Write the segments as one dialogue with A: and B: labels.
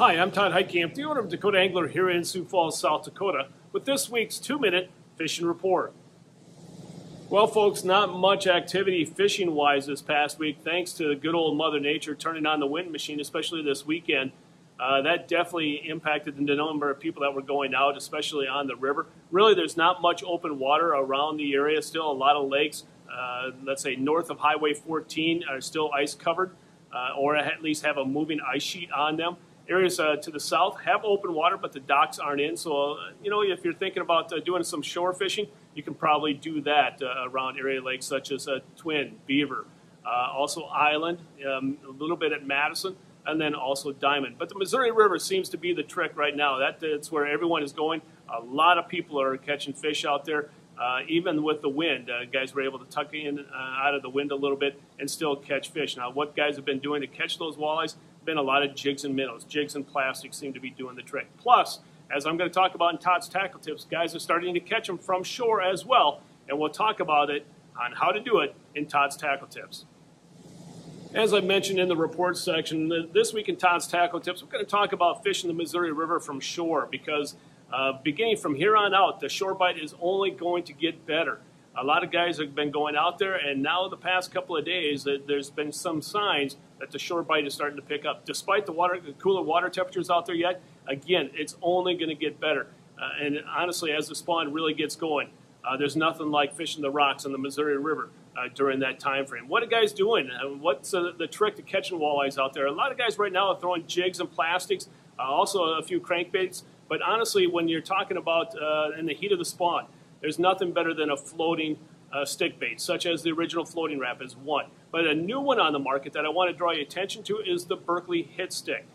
A: Hi, I'm Todd Heitkamp, the owner of Dakota Angler here in Sioux Falls, South Dakota, with this week's two-minute fishing report. Well, folks, not much activity fishing-wise this past week, thanks to good old Mother Nature turning on the wind machine, especially this weekend. Uh, that definitely impacted the number of people that were going out, especially on the river. Really, there's not much open water around the area. Still, a lot of lakes, uh, let's say north of Highway 14, are still ice covered, uh, or at least have a moving ice sheet on them. Areas uh, to the south have open water, but the docks aren't in. So, uh, you know, if you're thinking about uh, doing some shore fishing, you can probably do that around area lakes such as Twin, Beaver, also Island, um, a little bit at Madison and then also Diamond. But the Missouri River seems to be the trick right now. That, that's where everyone is going. A lot of people are catching fish out there. Uh, even with the wind, uh, guys were able to tuck in uh, out of the wind a little bit and still catch fish. Now, what guys have been doing to catch those walleyes? Been a lot of jigs and minnows. Jigs and plastics seem to be doing the trick. Plus, as I'm going to talk about in Todd's Tackle Tips, guys are starting to catch them from shore as well, and we'll talk about it on how to do it in Todd's Tackle Tips. As I mentioned in the report section, this week in Todd's Tackle Tips, we're going to talk about fishing the Missouri River from shore because uh, beginning from here on out, the shore bite is only going to get better. A lot of guys have been going out there, and now the past couple of days, there's been some signs that the shore bite is starting to pick up. Despite the water, the cooler water temperatures out there yet, again, it's only going to get better. Uh, and honestly, as the spawn really gets going, uh, there's nothing like fishing the rocks in the Missouri River uh, during that time frame. What are guys doing? Uh, what's uh, the trick to catching walleyes out there? A lot of guys right now are throwing jigs and plastics, uh, also a few crankbaits. But honestly, when you're talking about in the heat of the spawn, there's nothing better than a floating uh, stick bait, such as the original floating wrap is one. But a new one on the market that I want to draw your attention to is the Berkley Hit Stick.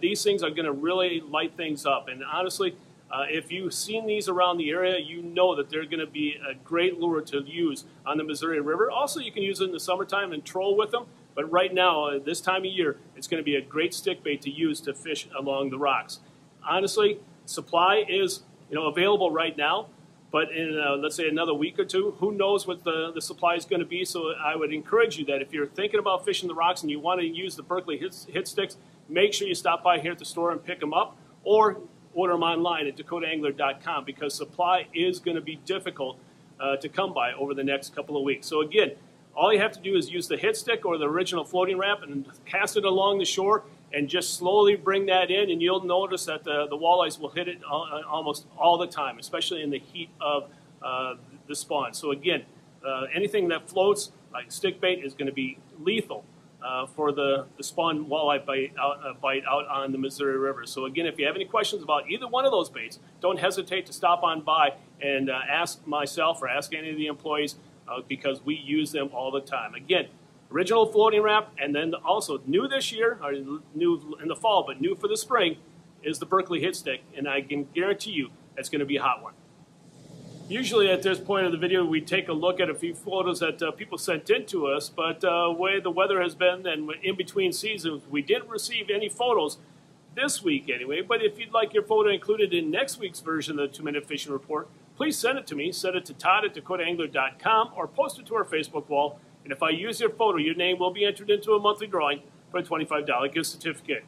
A: these things are going to really light things up. And honestly, uh, if you've seen these around the area, you know that they're going to be a great lure to use on the Missouri River. Also, you can use it in the summertime and troll with them. But right now, uh, this time of year, it's going to be a great stick bait to use to fish along the rocks. Honestly, supply is you know available right now, but in uh, let's say another week or two, who knows what the, the supply is going to be. So I would encourage you that if you're thinking about fishing the rocks and you want to use the Berkley hit, hit sticks, make sure you stop by here at the store and pick them up, or order them online at dakotaangler.com because supply is going to be difficult uh, to come by over the next couple of weeks. So again, all you have to do is use the hit stick or the original floating wrap and cast it along the shore and just slowly bring that in and you'll notice that the, the walleyes will hit it almost all the time, especially in the heat of uh, the spawn. So again, uh, anything that floats, like stick bait, is going to be lethal uh, for the, the spawn walleye bite out, uh, bite out on the Missouri River. So again, if you have any questions about either one of those baits, don't hesitate to stop on by and uh, ask myself or ask any of the employees uh, because we use them all the time. Again, original floating wrap, and then also new this year, or new in the fall, but new for the spring, is the Berkley Hit Stick, and I can guarantee you it's going to be a hot one. Usually at this point of the video, we take a look at a few photos that uh, people sent in to us, but uh, way the weather has been and in between seasons, we didn't receive any photos this week anyway. But if you'd like your photo included in next week's version of the Two Minute Fishing Report, please send it to me. Send it to Todd at DakotaAngler.com or post it to our Facebook wall. And if I use your photo, your name will be entered into a monthly drawing for a $25 gift certificate.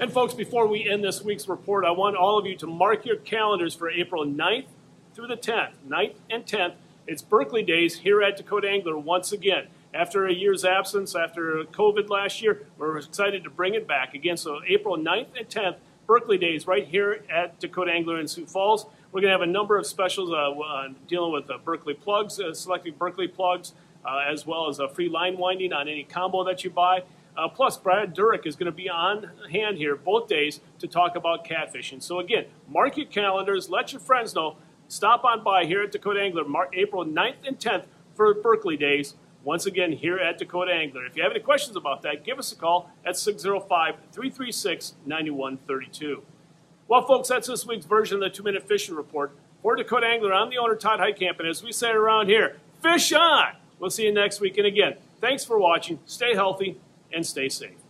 A: And folks, before we end this week's report, I want all of you to mark your calendars for April 9th through the 10th. 9th and 10th, it's Berkley Days here at Dakota Angler once again. After a year's absence, after COVID last year, we're excited to bring it back again. So April 9th and 10th, Berkley Days right here at Dakota Angler in Sioux Falls. We're going to have a number of specials uh, uh, dealing with uh, Berkley plugs, uh, selecting Berkley plugs, as well as a free line winding on any combo that you buy. Uh, plus, Brad Durick is going to be on hand here both days to talk about catfishing. So again, mark your calendars. Let your friends know. Stop on by here at Dakota Angler March, April 9th and 10th for Berkley Days. Once again, here at Dakota Angler. If you have any questions about that, give us a call at 605 336 9132. Well, folks, that's this week's version of the Two Minute Fishing Report. For Dakota Angler, I'm the owner, Todd Heitkamp, and as we say around here, fish on! We'll see you next week. And again, thanks for watching. Stay healthy and stay safe.